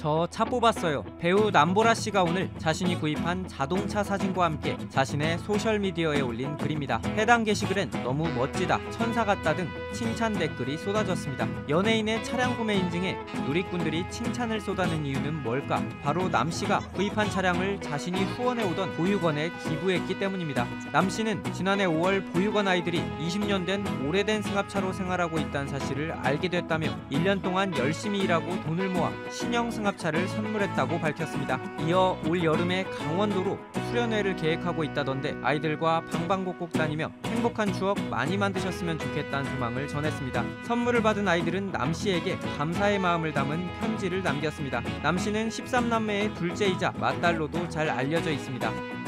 저 차 뽑았어요. 배우 남보라 씨가 오늘 자신이 구입한 자동차 사진과 함께 자신의 소셜 미디어에 올린 글입니다. 해당 게시글엔 너무 멋지다, 천사 같다 등 칭찬 댓글이 쏟아졌습니다. 연예인의 차량 구매 인증에 누리꾼들이 칭찬을 쏟아낸 이유는 뭘까? 바로 남 씨가 구입한 차량을 자신이 후원해 오던 보육원에 기부했기 때문입니다. 남 씨는 지난해 5월 보육원 아이들이 20년 된 오래된 승합차로 생활하고 있다는 사실을 알게 됐다며 1년 동안 열심히 일하고 돈을 모아 신형 승합차를 선물했다고 밝혔습니다. 이어 올 여름에 강원도로 수련회를 계획하고 있다던데 아이들과 방방곡곡 다니며 행복한 추억 많이 만드셨으면 좋겠다는 소망을 전했습니다. 선물을 받은 아이들은 남 씨에게 감사의 마음을 담은 편지를 남겼습니다. 남 씨는 13남매의 둘째이자 맏딸로도 잘 알려져 있습니다.